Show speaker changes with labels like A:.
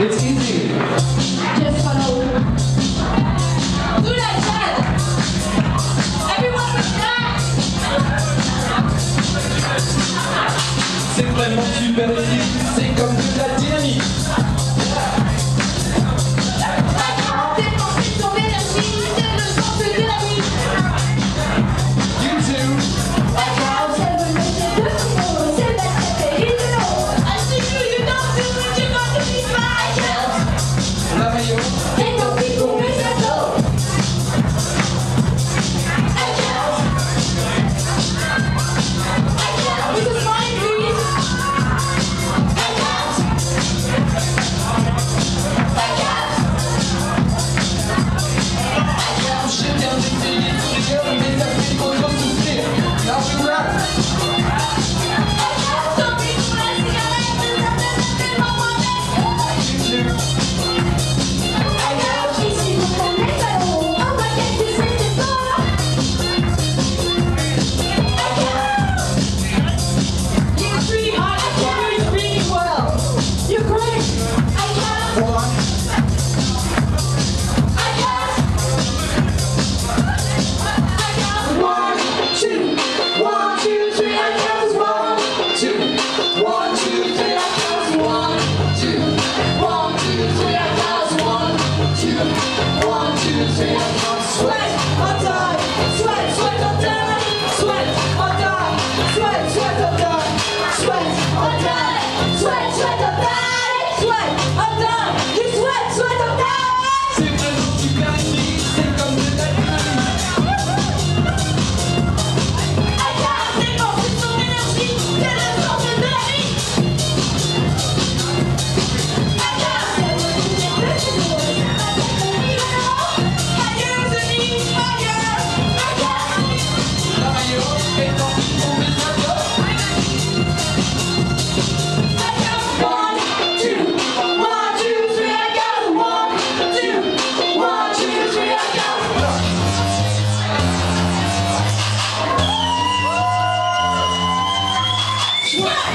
A: It's easy.
B: Just follow. Everyone.
A: C'est vraiment super easy.
B: Sweat,